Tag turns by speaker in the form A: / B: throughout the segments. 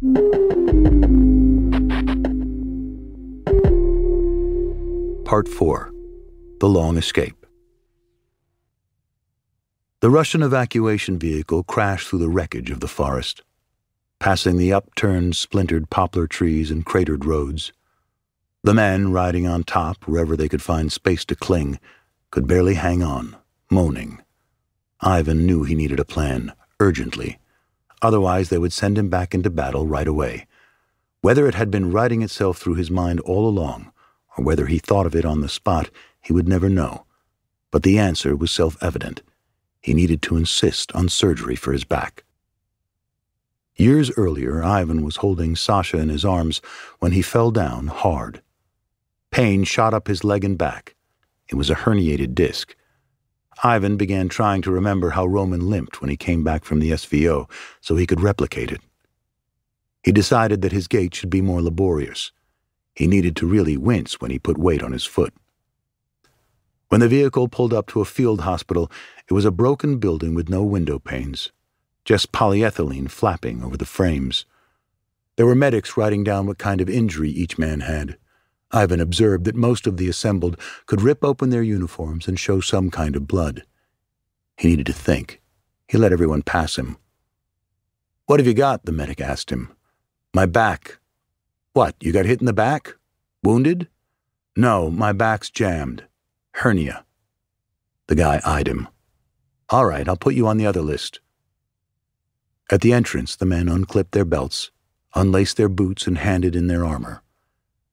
A: Part 4 The Long Escape. The Russian evacuation vehicle crashed through the wreckage of the forest, passing the upturned, splintered poplar trees and cratered roads. The men riding on top, wherever they could find space to cling, could barely hang on, moaning. Ivan knew he needed a plan, urgently. Otherwise, they would send him back into battle right away. Whether it had been writing itself through his mind all along, or whether he thought of it on the spot, he would never know. But the answer was self evident. He needed to insist on surgery for his back. Years earlier, Ivan was holding Sasha in his arms when he fell down hard. Pain shot up his leg and back. It was a herniated disc. Ivan began trying to remember how Roman limped when he came back from the SVO so he could replicate it. He decided that his gait should be more laborious. He needed to really wince when he put weight on his foot. When the vehicle pulled up to a field hospital, it was a broken building with no window panes, just polyethylene flapping over the frames. There were medics writing down what kind of injury each man had. Ivan observed that most of the assembled could rip open their uniforms and show some kind of blood. He needed to think. He let everyone pass him. What have you got? the medic asked him. My back. What, you got hit in the back? Wounded? No, my back's jammed. Hernia. The guy eyed him. All right, I'll put you on the other list. At the entrance, the men unclipped their belts, unlaced their boots, and handed in their armor.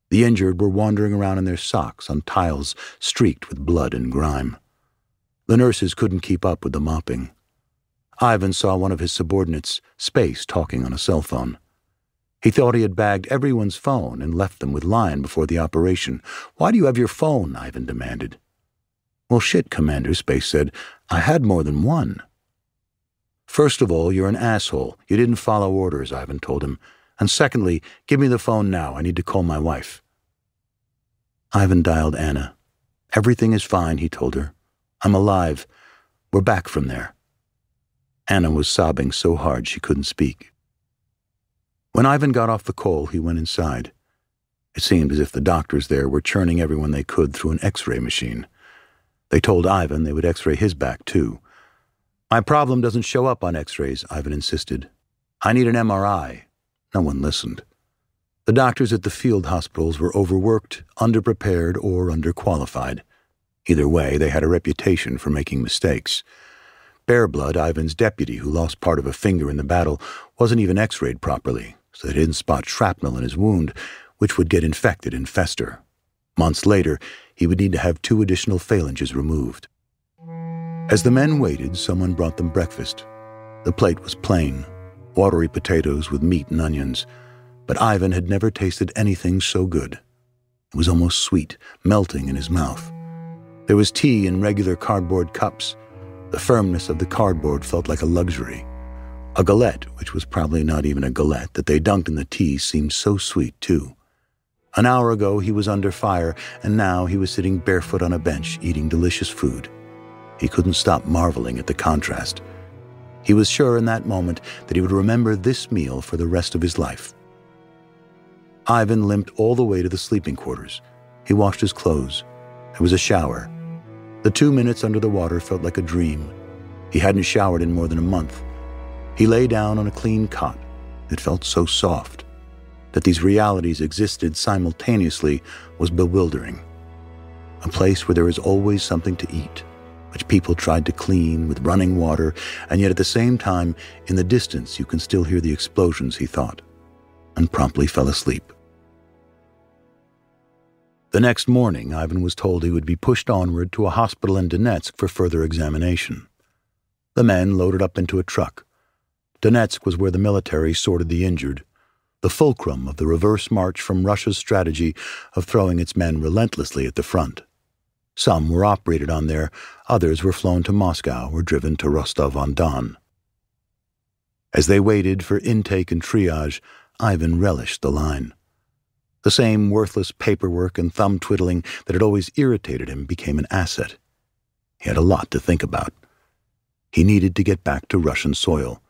A: The injured were wandering around in their socks on tiles streaked with blood and grime. The nurses couldn't keep up with the mopping. Ivan saw one of his subordinates, Space, talking on a cell phone. He thought he had bagged everyone's phone and left them with Lion before the operation. Why do you have your phone? Ivan demanded. Well, shit, Commander, Space said. I had more than one. First of all, you're an asshole. You didn't follow orders, Ivan told him. And secondly, give me the phone now. I need to call my wife. Ivan dialed Anna. Everything is fine, he told her. I'm alive. We're back from there. Anna was sobbing so hard she couldn't speak. When Ivan got off the call, he went inside. It seemed as if the doctors there were churning everyone they could through an x ray machine. They told Ivan they would x ray his back, too. My problem doesn't show up on x rays, Ivan insisted. I need an MRI. No one listened. The doctors at the field hospitals were overworked, underprepared, or underqualified. Either way, they had a reputation for making mistakes. Bearblood, Ivan's deputy, who lost part of a finger in the battle, wasn't even x rayed properly, so they didn't spot shrapnel in his wound, which would get infected and fester. Months later, he would need to have two additional phalanges removed. As the men waited, someone brought them breakfast. The plate was plain, watery potatoes with meat and onions, but Ivan had never tasted anything so good. It was almost sweet, melting in his mouth. There was tea in regular cardboard cups. The firmness of the cardboard felt like a luxury. A galette, which was probably not even a galette, that they dunked in the tea seemed so sweet, too. An hour ago he was under fire, and now he was sitting barefoot on a bench eating delicious food. He couldn't stop marveling at the contrast. He was sure in that moment that he would remember this meal for the rest of his life. Ivan limped all the way to the sleeping quarters. He washed his clothes. There was a shower. The two minutes under the water felt like a dream. He hadn't showered in more than a month. He lay down on a clean cot. It felt so soft. That these realities existed simultaneously was bewildering. A place where there is always something to eat which people tried to clean with running water, and yet at the same time, in the distance, you can still hear the explosions, he thought, and promptly fell asleep. The next morning, Ivan was told he would be pushed onward to a hospital in Donetsk for further examination. The men loaded up into a truck. Donetsk was where the military sorted the injured, the fulcrum of the reverse march from Russia's strategy of throwing its men relentlessly at the front. Some were operated on there, others were flown to Moscow or driven to Rostov on Don. As they waited for intake and triage, Ivan relished the line. The same worthless paperwork and thumb twiddling that had always irritated him became an asset. He had a lot to think about. He needed to get back to Russian soil.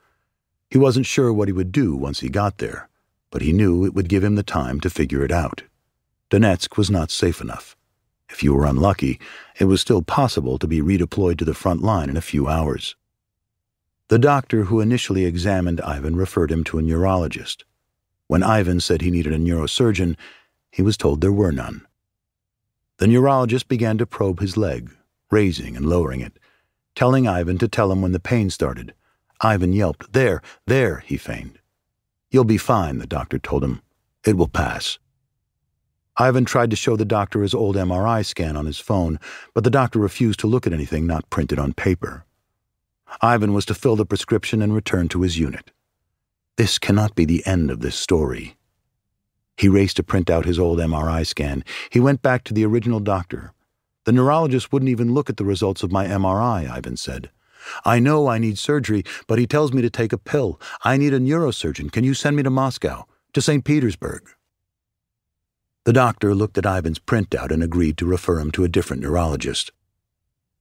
A: He wasn't sure what he would do once he got there, but he knew it would give him the time to figure it out. Donetsk was not safe enough. If you were unlucky, it was still possible to be redeployed to the front line in a few hours. The doctor who initially examined Ivan referred him to a neurologist. When Ivan said he needed a neurosurgeon, he was told there were none. The neurologist began to probe his leg, raising and lowering it, telling Ivan to tell him when the pain started. Ivan yelped, There, there, he feigned. You'll be fine, the doctor told him. It will pass. Ivan tried to show the doctor his old MRI scan on his phone, but the doctor refused to look at anything not printed on paper. Ivan was to fill the prescription and return to his unit. This cannot be the end of this story. He raced to print out his old MRI scan. He went back to the original doctor. The neurologist wouldn't even look at the results of my MRI, Ivan said. I know I need surgery, but he tells me to take a pill. I need a neurosurgeon. Can you send me to Moscow, to St. Petersburg? The doctor looked at Ivan's printout and agreed to refer him to a different neurologist.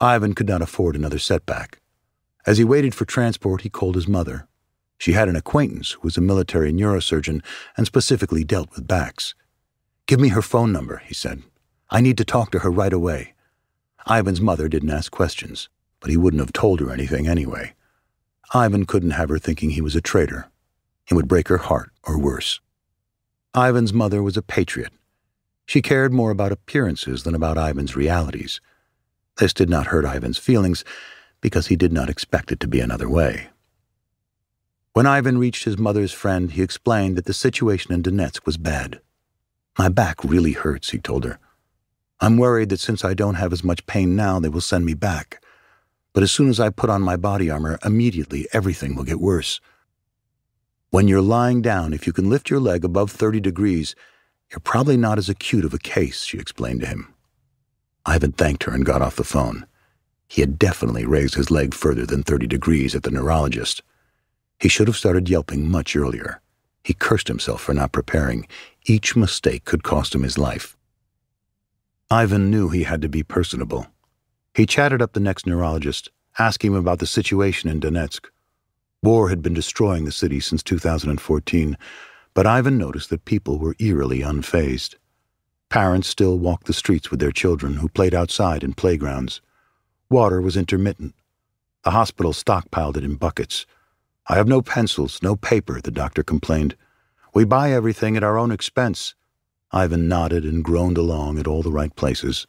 A: Ivan could not afford another setback. As he waited for transport, he called his mother. She had an acquaintance who was a military neurosurgeon and specifically dealt with backs. Give me her phone number, he said. I need to talk to her right away. Ivan's mother didn't ask questions, but he wouldn't have told her anything anyway. Ivan couldn't have her thinking he was a traitor. He would break her heart, or worse. Ivan's mother was a patriot she cared more about appearances than about Ivan's realities. This did not hurt Ivan's feelings because he did not expect it to be another way. When Ivan reached his mother's friend, he explained that the situation in Donetsk was bad. My back really hurts, he told her. I'm worried that since I don't have as much pain now, they will send me back. But as soon as I put on my body armor, immediately everything will get worse. When you're lying down, if you can lift your leg above 30 degrees, you're probably not as acute of a case, she explained to him. Ivan thanked her and got off the phone. He had definitely raised his leg further than 30 degrees at the neurologist. He should have started yelping much earlier. He cursed himself for not preparing. Each mistake could cost him his life. Ivan knew he had to be personable. He chatted up the next neurologist, asking him about the situation in Donetsk. War had been destroying the city since 2014, but Ivan noticed that people were eerily unfazed. Parents still walked the streets with their children, who played outside in playgrounds. Water was intermittent. The hospital stockpiled it in buckets. I have no pencils, no paper, the doctor complained. We buy everything at our own expense. Ivan nodded and groaned along at all the right places.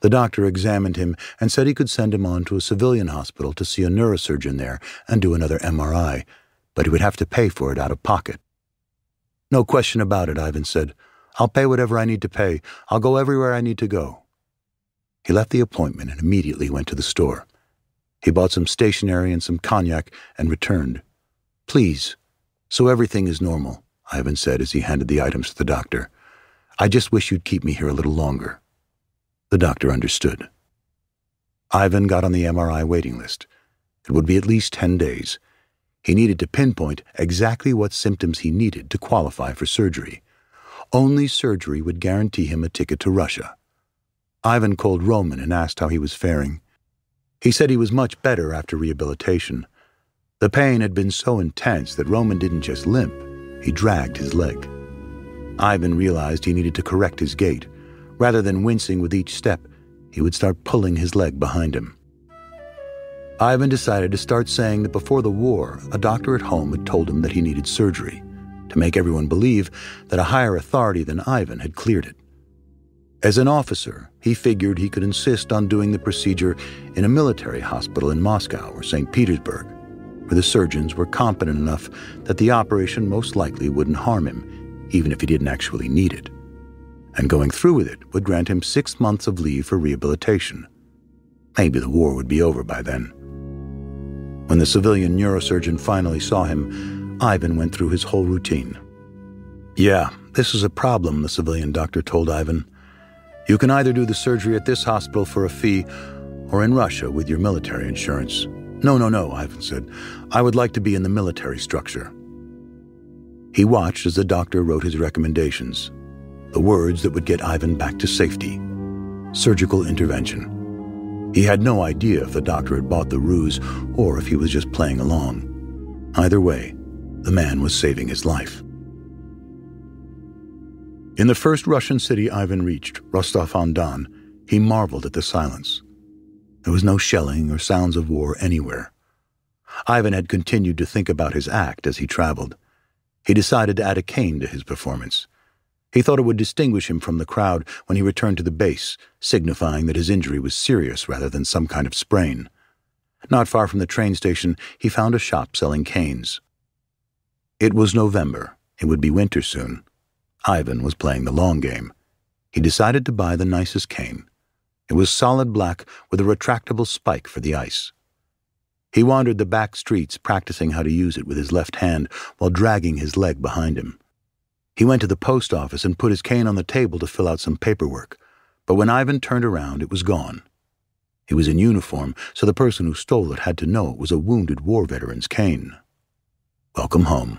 A: The doctor examined him and said he could send him on to a civilian hospital to see a neurosurgeon there and do another MRI, but he would have to pay for it out of pocket. No question about it, Ivan said. I'll pay whatever I need to pay. I'll go everywhere I need to go. He left the appointment and immediately went to the store. He bought some stationery and some cognac and returned. Please, so everything is normal, Ivan said as he handed the items to the doctor. I just wish you'd keep me here a little longer. The doctor understood. Ivan got on the MRI waiting list. It would be at least ten days. He needed to pinpoint exactly what symptoms he needed to qualify for surgery. Only surgery would guarantee him a ticket to Russia. Ivan called Roman and asked how he was faring. He said he was much better after rehabilitation. The pain had been so intense that Roman didn't just limp, he dragged his leg. Ivan realized he needed to correct his gait. Rather than wincing with each step, he would start pulling his leg behind him. Ivan decided to start saying that before the war, a doctor at home had told him that he needed surgery, to make everyone believe that a higher authority than Ivan had cleared it. As an officer, he figured he could insist on doing the procedure in a military hospital in Moscow or St. Petersburg, where the surgeons were competent enough that the operation most likely wouldn't harm him, even if he didn't actually need it. And going through with it would grant him six months of leave for rehabilitation. Maybe the war would be over by then. When the civilian neurosurgeon finally saw him, Ivan went through his whole routine. Yeah, this is a problem, the civilian doctor told Ivan. You can either do the surgery at this hospital for a fee or in Russia with your military insurance. No, no, no, Ivan said. I would like to be in the military structure. He watched as the doctor wrote his recommendations, the words that would get Ivan back to safety surgical intervention. He had no idea if the doctor had bought the ruse or if he was just playing along. Either way, the man was saving his life. In the first Russian city Ivan reached, Rostov-on-Don, he marveled at the silence. There was no shelling or sounds of war anywhere. Ivan had continued to think about his act as he traveled. He decided to add a cane to his performance. He thought it would distinguish him from the crowd when he returned to the base, signifying that his injury was serious rather than some kind of sprain. Not far from the train station, he found a shop selling canes. It was November. It would be winter soon. Ivan was playing the long game. He decided to buy the nicest cane. It was solid black with a retractable spike for the ice. He wandered the back streets practicing how to use it with his left hand while dragging his leg behind him. He went to the post office and put his cane on the table to fill out some paperwork, but when Ivan turned around, it was gone. He was in uniform, so the person who stole it had to know it was a wounded war veteran's cane. Welcome home.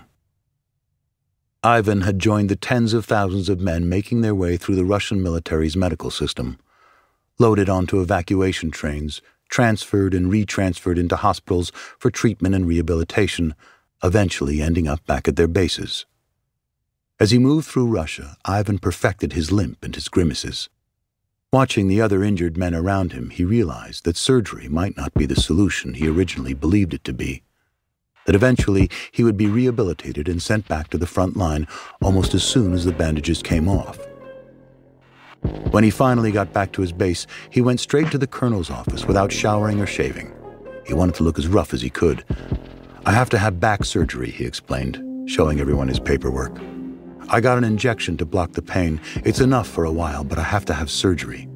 A: Ivan had joined the tens of thousands of men making their way through the Russian military's medical system. Loaded onto evacuation trains, transferred and retransferred into hospitals for treatment and rehabilitation, eventually ending up back at their bases. As he moved through Russia, Ivan perfected his limp and his grimaces. Watching the other injured men around him, he realized that surgery might not be the solution he originally believed it to be that eventually he would be rehabilitated and sent back to the front line almost as soon as the bandages came off. When he finally got back to his base, he went straight to the colonel's office without showering or shaving. He wanted to look as rough as he could. I have to have back surgery, he explained, showing everyone his paperwork. I got an injection to block the pain. It's enough for a while, but I have to have surgery.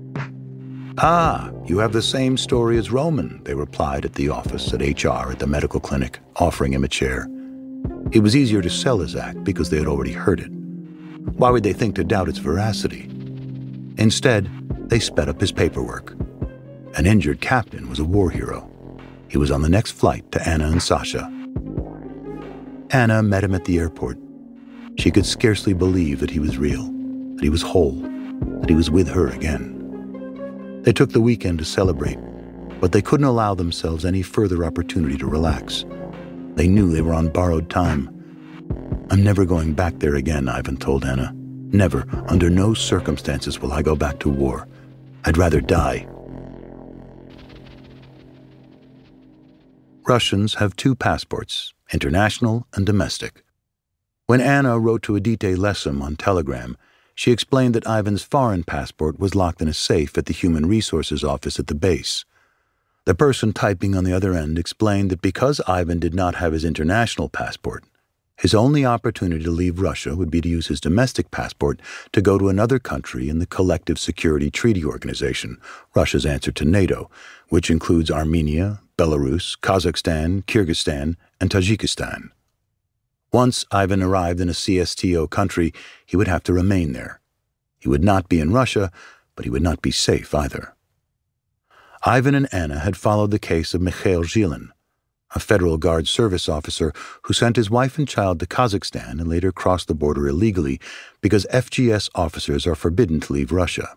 A: Ah, you have the same story as Roman, they replied at the office at HR at the medical clinic, offering him a chair. It was easier to sell his act because they had already heard it. Why would they think to doubt its veracity? Instead, they sped up his paperwork. An injured captain was a war hero. He was on the next flight to Anna and Sasha. Anna met him at the airport. She could scarcely believe that he was real, that he was whole, that he was with her again. They took the weekend to celebrate, but they couldn't allow themselves any further opportunity to relax. They knew they were on borrowed time. I'm never going back there again, Ivan told Anna. Never, under no circumstances, will I go back to war. I'd rather die. Russians have two passports, international and domestic. When Anna wrote to Idite Lesom on Telegram, she explained that Ivan's foreign passport was locked in a safe at the Human Resources Office at the base. The person typing on the other end explained that because Ivan did not have his international passport, his only opportunity to leave Russia would be to use his domestic passport to go to another country in the Collective Security Treaty Organization, Russia's answer to NATO, which includes Armenia, Belarus, Kazakhstan, Kyrgyzstan, and Tajikistan. Once Ivan arrived in a CSTO country, he would have to remain there. He would not be in Russia, but he would not be safe either. Ivan and Anna had followed the case of Mikhail Zhilin, a Federal Guard service officer who sent his wife and child to Kazakhstan and later crossed the border illegally because FGS officers are forbidden to leave Russia.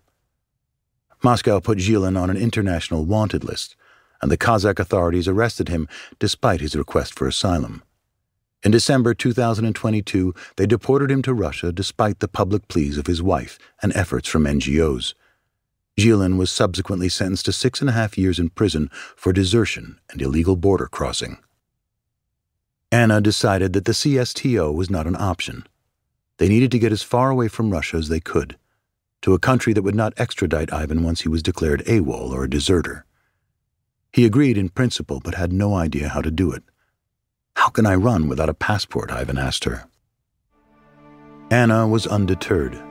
A: Moscow put Zhilin on an international wanted list, and the Kazakh authorities arrested him despite his request for asylum. In December 2022, they deported him to Russia despite the public pleas of his wife and efforts from NGOs. Zhilin was subsequently sentenced to six and a half years in prison for desertion and illegal border crossing. Anna decided that the CSTO was not an option. They needed to get as far away from Russia as they could, to a country that would not extradite Ivan once he was declared AWOL or a deserter. He agreed in principle but had no idea how to do it. How can I run without a passport? Ivan asked her. Anna was undeterred.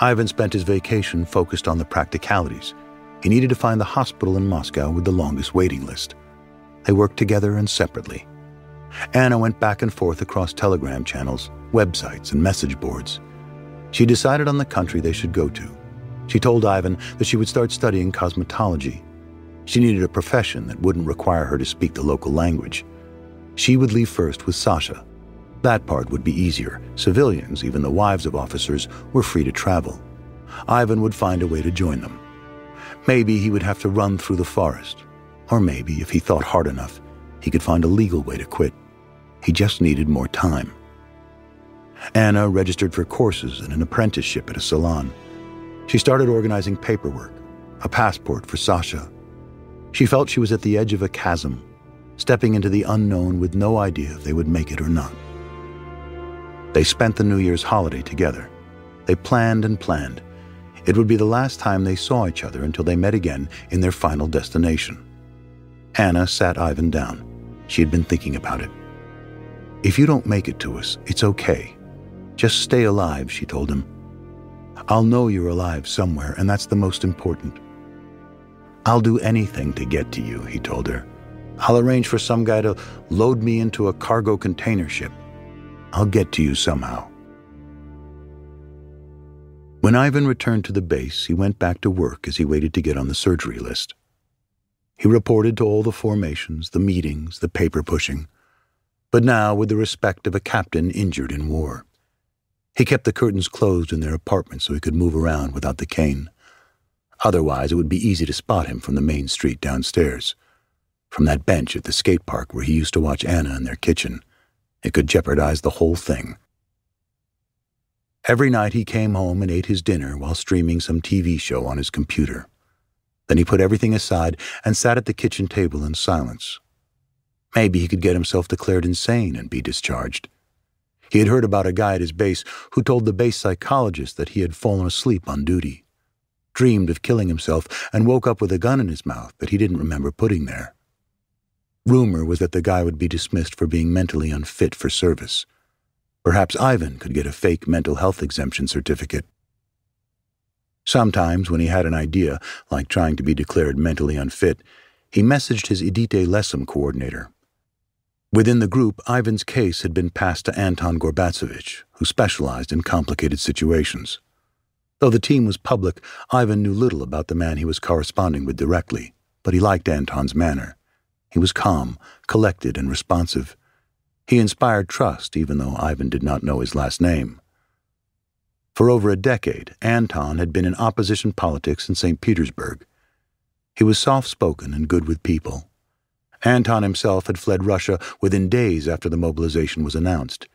A: Ivan spent his vacation focused on the practicalities. He needed to find the hospital in Moscow with the longest waiting list. They worked together and separately. Anna went back and forth across telegram channels, websites, and message boards. She decided on the country they should go to. She told Ivan that she would start studying cosmetology. She needed a profession that wouldn't require her to speak the local language. She would leave first with Sasha. That part would be easier. Civilians, even the wives of officers, were free to travel. Ivan would find a way to join them. Maybe he would have to run through the forest. Or maybe, if he thought hard enough, he could find a legal way to quit. He just needed more time. Anna registered for courses and an apprenticeship at a salon. She started organizing paperwork, a passport for Sasha. She felt she was at the edge of a chasm, stepping into the unknown with no idea if they would make it or not. They spent the New Year's holiday together. They planned and planned. It would be the last time they saw each other until they met again in their final destination. Anna sat Ivan down. She had been thinking about it. If you don't make it to us, it's okay. Just stay alive, she told him. I'll know you're alive somewhere, and that's the most important. I'll do anything to get to you, he told her. I'll arrange for some guy to load me into a cargo container ship. I'll get to you somehow. When Ivan returned to the base, he went back to work as he waited to get on the surgery list. He reported to all the formations, the meetings, the paper pushing, but now with the respect of a captain injured in war. He kept the curtains closed in their apartment so he could move around without the cane. Otherwise, it would be easy to spot him from the main street downstairs. From that bench at the skate park where he used to watch Anna in their kitchen, it could jeopardize the whole thing. Every night he came home and ate his dinner while streaming some TV show on his computer. Then he put everything aside and sat at the kitchen table in silence. Maybe he could get himself declared insane and be discharged. He had heard about a guy at his base who told the base psychologist that he had fallen asleep on duty, dreamed of killing himself, and woke up with a gun in his mouth that he didn't remember putting there. Rumor was that the guy would be dismissed for being mentally unfit for service. Perhaps Ivan could get a fake mental health exemption certificate. Sometimes, when he had an idea, like trying to be declared mentally unfit, he messaged his Idite Lesom coordinator. Within the group, Ivan's case had been passed to Anton Gorbatsevich, who specialized in complicated situations. Though the team was public, Ivan knew little about the man he was corresponding with directly, but he liked Anton's manner. He was calm, collected, and responsive. He inspired trust, even though Ivan did not know his last name. For over a decade, Anton had been in opposition politics in St. Petersburg. He was soft spoken and good with people. Anton himself had fled Russia within days after the mobilization was announced.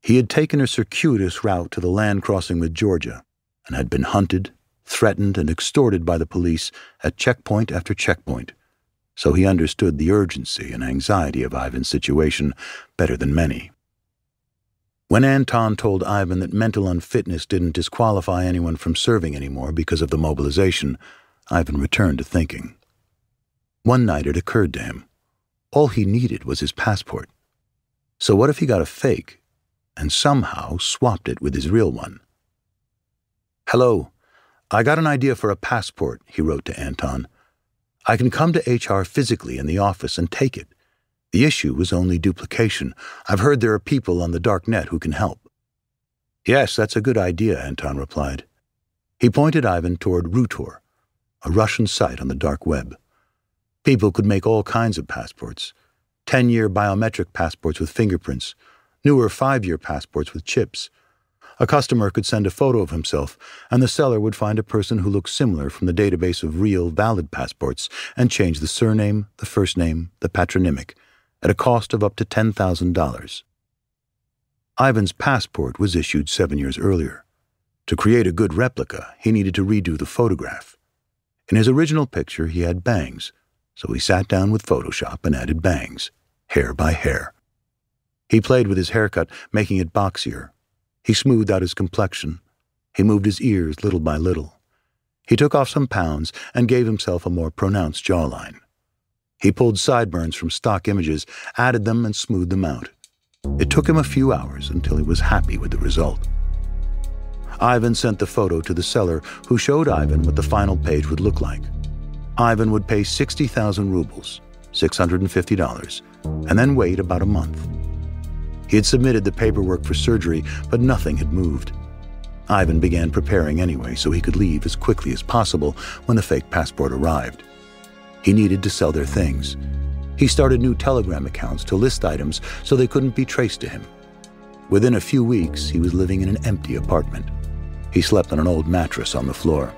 A: He had taken a circuitous route to the land crossing with Georgia and had been hunted, threatened, and extorted by the police at checkpoint after checkpoint so he understood the urgency and anxiety of Ivan's situation better than many. When Anton told Ivan that mental unfitness didn't disqualify anyone from serving anymore because of the mobilization, Ivan returned to thinking. One night it occurred to him. All he needed was his passport. So what if he got a fake and somehow swapped it with his real one? Hello, I got an idea for a passport, he wrote to Anton. I can come to HR physically in the office and take it. The issue was only duplication. I've heard there are people on the dark net who can help. Yes, that's a good idea, Anton replied. He pointed Ivan toward Rutor, a Russian site on the dark web. People could make all kinds of passports 10 year biometric passports with fingerprints, newer 5 year passports with chips a customer could send a photo of himself, and the seller would find a person who looked similar from the database of real, valid passports and change the surname, the first name, the patronymic, at a cost of up to $10,000. Ivan's passport was issued seven years earlier. To create a good replica, he needed to redo the photograph. In his original picture, he had bangs, so he sat down with Photoshop and added bangs, hair by hair. He played with his haircut, making it boxier, he smoothed out his complexion. He moved his ears little by little. He took off some pounds and gave himself a more pronounced jawline. He pulled sideburns from stock images, added them, and smoothed them out. It took him a few hours until he was happy with the result. Ivan sent the photo to the seller, who showed Ivan what the final page would look like. Ivan would pay 60,000 rubles, $650, and then wait about a month. He had submitted the paperwork for surgery, but nothing had moved. Ivan began preparing anyway so he could leave as quickly as possible when the fake passport arrived. He needed to sell their things. He started new Telegram accounts to list items so they couldn't be traced to him. Within a few weeks, he was living in an empty apartment. He slept on an old mattress on the floor.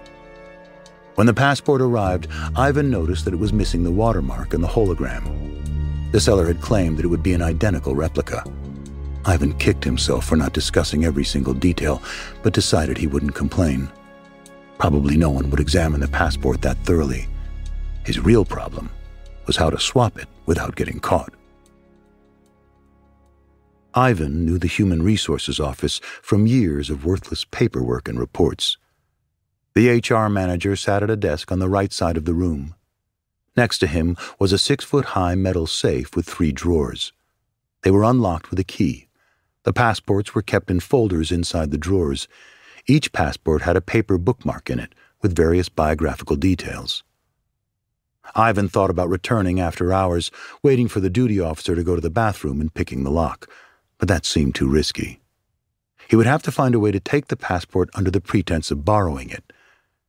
A: When the passport arrived, Ivan noticed that it was missing the watermark and the hologram. The seller had claimed that it would be an identical replica. Ivan kicked himself for not discussing every single detail, but decided he wouldn't complain. Probably no one would examine the passport that thoroughly. His real problem was how to swap it without getting caught. Ivan knew the Human Resources Office from years of worthless paperwork and reports. The HR manager sat at a desk on the right side of the room. Next to him was a six foot high metal safe with three drawers. They were unlocked with a key. The passports were kept in folders inside the drawers. Each passport had a paper bookmark in it with various biographical details. Ivan thought about returning after hours, waiting for the duty officer to go to the bathroom and picking the lock, but that seemed too risky. He would have to find a way to take the passport under the pretense of borrowing it,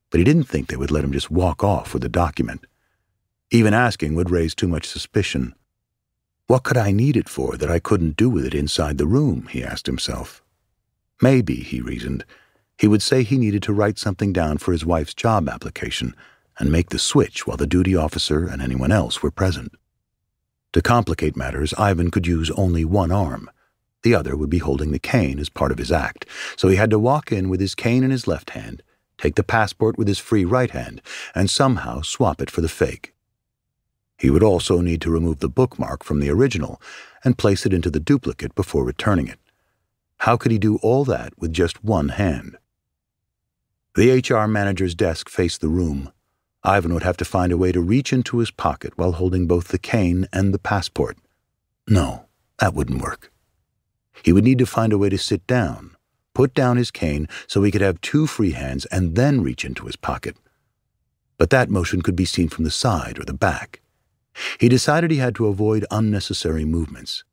A: but he didn't think they would let him just walk off with the document. Even asking would raise too much suspicion. What could I need it for that I couldn't do with it inside the room? he asked himself. Maybe, he reasoned, he would say he needed to write something down for his wife's job application and make the switch while the duty officer and anyone else were present. To complicate matters, Ivan could use only one arm. The other would be holding the cane as part of his act, so he had to walk in with his cane in his left hand, take the passport with his free right hand, and somehow swap it for the fake. He would also need to remove the bookmark from the original and place it into the duplicate before returning it. How could he do all that with just one hand? The HR manager's desk faced the room. Ivan would have to find a way to reach into his pocket while holding both the cane and the passport. No, that wouldn't work. He would need to find a way to sit down, put down his cane so he could have two free hands and then reach into his pocket. But that motion could be seen from the side or the back. He decided he had to avoid unnecessary movements.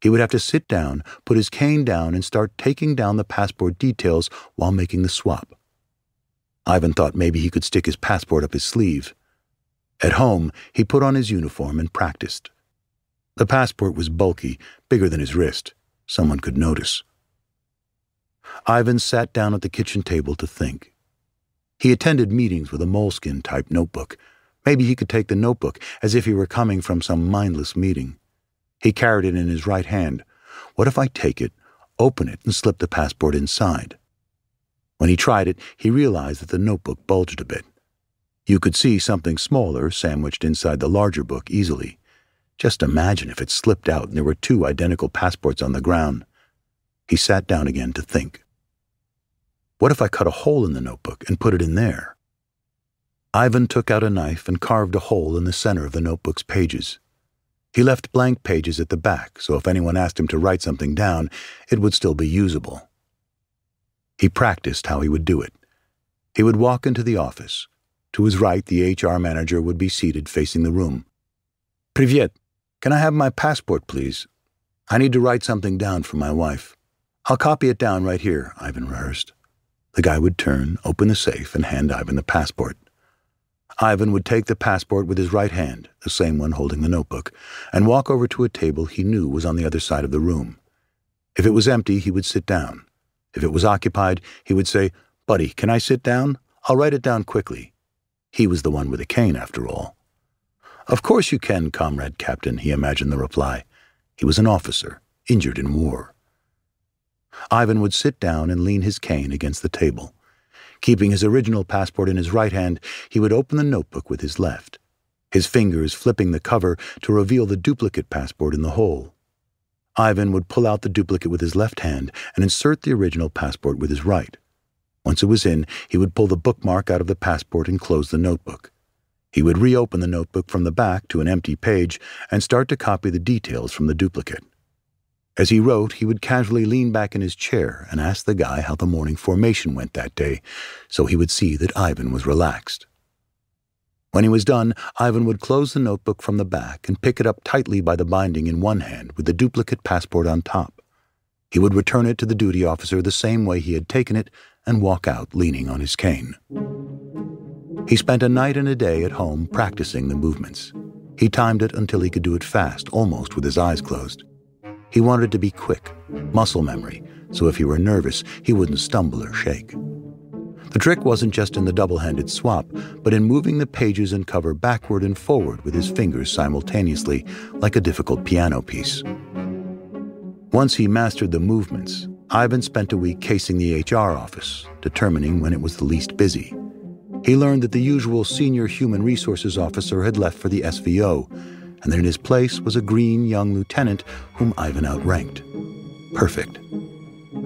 A: He would have to sit down, put his cane down, and start taking down the passport details while making the swap. Ivan thought maybe he could stick his passport up his sleeve. At home, he put on his uniform and practiced. The passport was bulky, bigger than his wrist. Someone could notice. Ivan sat down at the kitchen table to think. He attended meetings with a moleskin type notebook Maybe he could take the notebook as if he were coming from some mindless meeting. He carried it in his right hand. What if I take it, open it, and slip the passport inside? When he tried it, he realized that the notebook bulged a bit. You could see something smaller sandwiched inside the larger book easily. Just imagine if it slipped out and there were two identical passports on the ground. He sat down again to think. What if I cut a hole in the notebook and put it in there? Ivan took out a knife and carved a hole in the center of the notebook's pages. He left blank pages at the back, so if anyone asked him to write something down, it would still be usable. He practiced how he would do it. He would walk into the office. To his right, the HR manager would be seated facing the room. Privyet, can I have my passport, please? I need to write something down for my wife. I'll copy it down right here, Ivan rehearsed. The guy would turn, open the safe, and hand Ivan the passport. Ivan would take the passport with his right hand, the same one holding the notebook, and walk over to a table he knew was on the other side of the room. If it was empty, he would sit down. If it was occupied, he would say, Buddy, can I sit down? I'll write it down quickly. He was the one with the cane, after all. Of course you can, comrade captain, he imagined the reply. He was an officer, injured in war. Ivan would sit down and lean his cane against the table. Keeping his original passport in his right hand, he would open the notebook with his left, his fingers flipping the cover to reveal the duplicate passport in the hole. Ivan would pull out the duplicate with his left hand and insert the original passport with his right. Once it was in, he would pull the bookmark out of the passport and close the notebook. He would reopen the notebook from the back to an empty page and start to copy the details from the duplicate. As he wrote, he would casually lean back in his chair and ask the guy how the morning formation went that day, so he would see that Ivan was relaxed. When he was done, Ivan would close the notebook from the back and pick it up tightly by the binding in one hand with the duplicate passport on top. He would return it to the duty officer the same way he had taken it and walk out leaning on his cane. He spent a night and a day at home practicing the movements. He timed it until he could do it fast, almost with his eyes closed. He wanted to be quick, muscle memory, so if he were nervous, he wouldn't stumble or shake. The trick wasn't just in the double handed swap, but in moving the pages and cover backward and forward with his fingers simultaneously, like a difficult piano piece. Once he mastered the movements, Ivan spent a week casing the HR office, determining when it was the least busy. He learned that the usual senior human resources officer had left for the SVO, and that in his place was a green young lieutenant whom Ivan outranked. Perfect.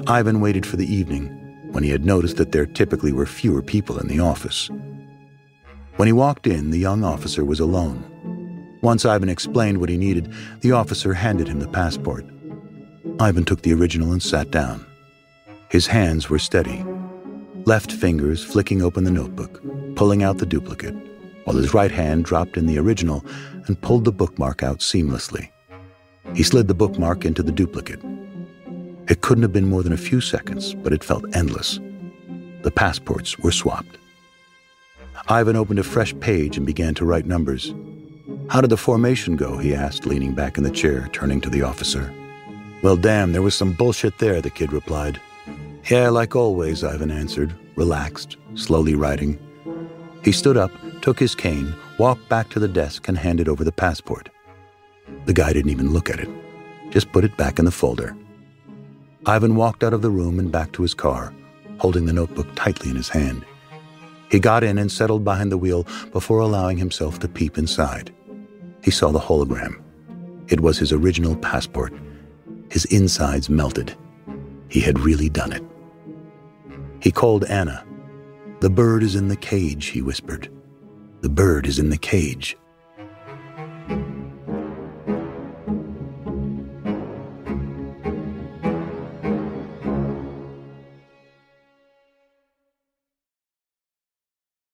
A: Ivan waited for the evening, when he had noticed that there typically were fewer people in the office. When he walked in, the young officer was alone. Once Ivan explained what he needed, the officer handed him the passport. Ivan took the original and sat down. His hands were steady, left fingers flicking open the notebook, pulling out the duplicate, while his right hand dropped in the original and pulled the bookmark out seamlessly. He slid the bookmark into the duplicate. It couldn't have been more than a few seconds, but it felt endless. The passports were swapped. Ivan opened a fresh page and began to write numbers. How did the formation go? he asked, leaning back in the chair, turning to the officer. Well, damn, there was some bullshit there, the kid replied. Yeah, like always, Ivan answered, relaxed, slowly writing. He stood up, took his cane, walked back to the desk, and handed over the passport. The guy didn't even look at it, just put it back in the folder. Ivan walked out of the room and back to his car, holding the notebook tightly in his hand. He got in and settled behind the wheel before allowing himself to peep inside. He saw the hologram. It was his original passport. His insides melted. He had really done it. He called Anna. The bird is in the cage, he whispered. The bird is in the cage.